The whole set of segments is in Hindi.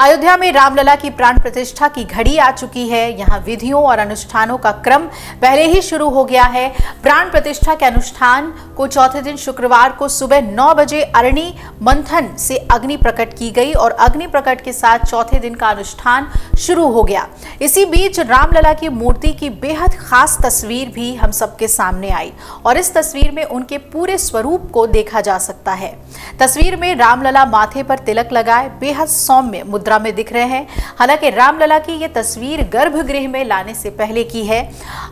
अयोध्या में रामलला की प्राण प्रतिष्ठा की घड़ी आ चुकी है। यहाँ विधियों और अनुष्ठानों का क्रम पहले ही शुरू हो गया है। प्राण प्रतिष्ठा के अनुष्ठान को चौथे दिन शुक्रवार को सुबह 9 बजे अरणी मंथन से अग्नि प्रकट की गई और अग्नि प्रकट के साथ चौथे दिन का अनुष्ठान शुरू हो गया। इसी बीच रामलला की मूर्ति की बेहद खास तस्वीर भी हम सबके सामने आई और इस तस्वीर में उनके पूरे स्वरूप को देखा जा सकता है। तस्वीर में रामलला माथे पर तिलक लगाए बेहद सौम्य मुद्रा मुद्रा में दिख रहे हैं। हालाँकि रामलला की ये तस्वीर गर्भगृह में लाने से पहले की है।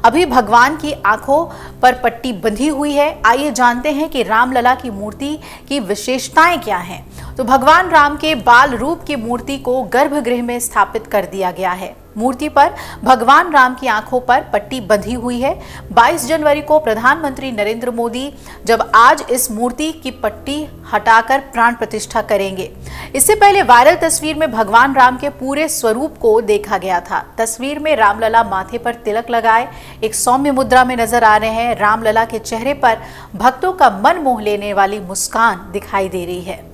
अभी भगवान की आँखों पर पट्टी बंधी हुई है। आइए जानते हैं कि रामलला की मूर्ति की विशेषताएँ क्या हैं। तो भगवान राम के बाल रूप की मूर्ति को गर्भगृह में स्थापित कर दिया गया है। मूर्ति पर भगवान राम की आँखों पर पट्टी बंधी हुई है। 22 जनवरी को प्रधानमंत्री नरेंद्र मोदी जब आज इस मूर्ति की पट्टी हटाकर प्राण प्रतिष्ठा करेंगे। इससे पहले वायरल तस्वीर में भगवान राम के पूरे स्वरूप को देखा गया था। तस्वीर में रामलला माथे पर तिलक लगाए, एक सौम्य मुद्रा में नज़र आ रहे हैं। रामलला के चेहरे पर भक्तों का मन मोह लेने वाली मुस्कान दिखाई दे रही है।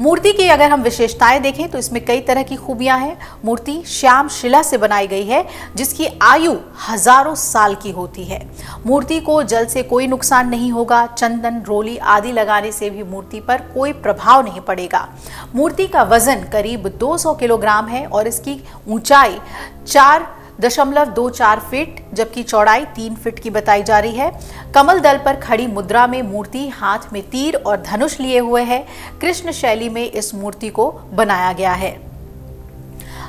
मूर्ति की अगर हम विशेषताएँ देखें तो इसमें कई तरह की खूबियाँ हैं। मूर्ति श्याम शिला से बनाई गई है, जिसकी आयु हज़ारों साल की होती है। मूर्ति को जल से कोई नुकसान नहीं होगा। चंदन, रोली आदि लगाने से भी मूर्ति पर कोई प्रभाव नहीं पड़ेगा। मूर्ति का वज़न करीब 200 किलोग्राम है और इसकी ऊंचाई चार दशमलव दो चार फीट, जबकि चौड़ाई तीन फीट की बताई जा रही है। कमल दल पर खड़ी मुद्रा में मूर्ति हाथ में तीर और धनुष लिए हुए है। कृष्ण शैली में इस मूर्ति को बनाया गया है।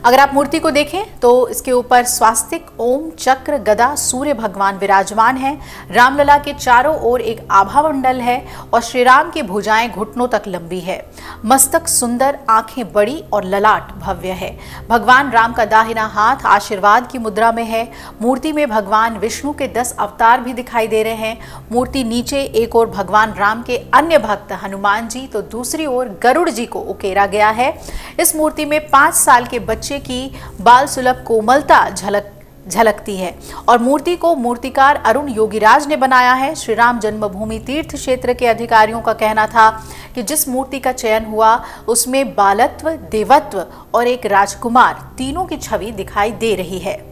अगर आप मूर्ति को देखें तो इसके ऊपर स्वास्तिक, ओम, चक्र, गदा, सूर्य भगवान विराजमान है। रामलला के चारों ओर एक आभा मंडल है और श्री राम की भुजाएँ घुटनों तक लंबी है। मस्तक सुंदर, आँखें बड़ी और ललाट भव्य है। भगवान राम का दाहिना हाथ आशीर्वाद की मुद्रा में है। मूर्ति में भगवान विष्णु के दस अवतार भी दिखाई दे रहे हैं। मूर्ति नीचे एक और भगवान राम के अन्य भक्त, हनुमान जी तो दूसरी ओर गरुड़ जी को उकेरा गया है। इस मूर्ति में पाँच साल के बच्चे की बाल सुलभ कोमलता झलक, झलकती है और मूर्ति को मूर्तिकार अरुण योगीराज ने बनाया है। श्री राम जन्मभूमि तीर्थ क्षेत्र के अधिकारियों का कहना था कि जिस मूर्ति का चयन हुआ, उसमें बालत्व, देवत्व और एक राजकुमार तीनों की छवि दिखाई दे रही है।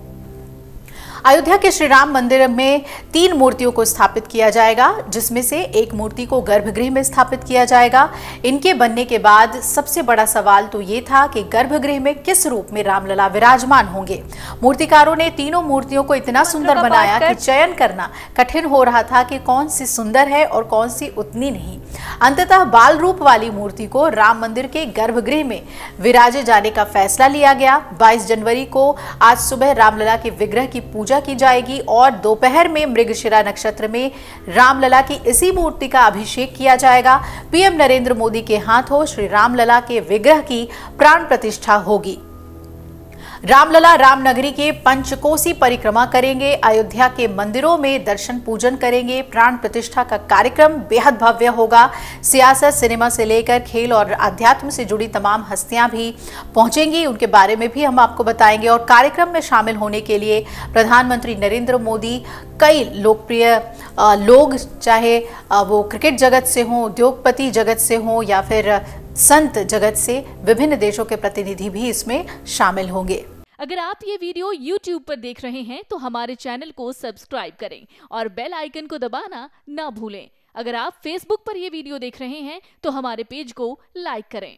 अयोध्या के श्री राम मंदिर में तीन मूर्तियों को स्थापित किया जाएगा जिसमें से एक मूर्ति को गर्भगृह में स्थापित किया जाएगा। इनके बनने के बाद सबसे बड़ा सवाल तो ये था कि गर्भगृह में किस रूप में रामलला विराजमान होंगे? मूर्तिकारों ने तीनों मूर्तियों को इतना सुंदर बनाया कि चयन करना कठिन हो रहा था कि कौन सी सुंदर है और कौन सी उतनी नहीं। अंततः बाल रूप वाली मूर्ति को राम मंदिर के गर्भगृह में विराजे जाने का फैसला लिया गया। 22 जनवरी को आज सुबह रामलला के विग्रह की पूजा की जाएगी और दोपहर में मृगशिरा नक्षत्र में रामलला की इसी मूर्ति का अभिषेक किया जाएगा। पीएम नरेंद्र मोदी के हाथों श्री रामलला के विग्रह की प्राण प्रतिष्ठा होगी। रामलला रामनगरी के पंचकोसी परिक्रमा करेंगे। अयोध्या के मंदिरों में दर्शन पूजन करेंगे। प्राण प्रतिष्ठा का कार्यक्रम बेहद भव्य होगा। सियासत, सिनेमा से लेकर खेल और अध्यात्म से जुड़ी तमाम हस्तियाँ भी पहुंचेंगी। उनके बारे में भी हम आपको बताएँगे और कार्यक्रम में शामिल होने के लिए प्रधानमंत्री नरेंद्र मोदी, कई लोकप्रिय लोग, चाहे वो क्रिकेट जगत से हों, उद्योगपति जगत से हों या फिर संत जगत से विभिन्न देशों के प्रतिनिधि भी इसमें शामिल होंगे। अगर आप ये वीडियो YouTube पर देख रहे हैं तो हमारे चैनल को सब्सक्राइब करें और बेल आइकन को दबाना ना भूलें। अगर आप Facebook पर ये वीडियो देख रहे हैं तो हमारे पेज को लाइक करें।